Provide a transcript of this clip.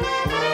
oh